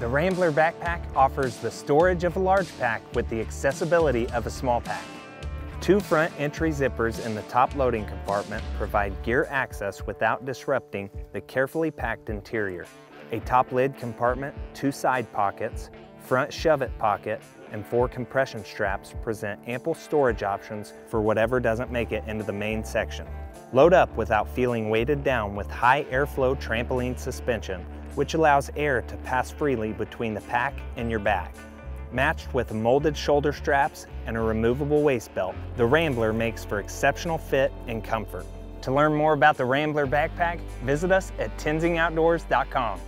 The Rambler backpack offers the storage of a large pack with the accessibility of a small pack. Two front entry zippers in the top loading compartment provide gear access without disrupting the carefully packed interior. A top lid compartment, two side pockets, front shove-it pocket, and four compression straps present ample storage options for whatever doesn't make it into the main section. Load up without feeling weighted down with high airflow trampoline suspension which allows air to pass freely between the pack and your bag. Matched with molded shoulder straps and a removable waist belt, the Rambler makes for exceptional fit and comfort. To learn more about the Rambler backpack, visit us at tenzingoutdoors.com.